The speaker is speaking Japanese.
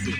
しい。